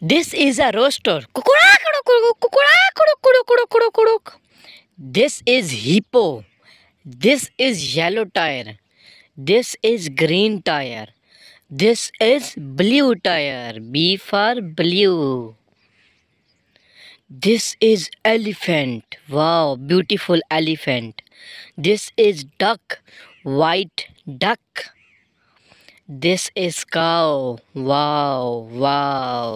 This is a roaster. This is hippo. This is yellow tire. This is green tire. This is blue tire. B for blue. This is elephant. Wow, beautiful elephant. This is duck. White duck. This is cow. Wow, wow.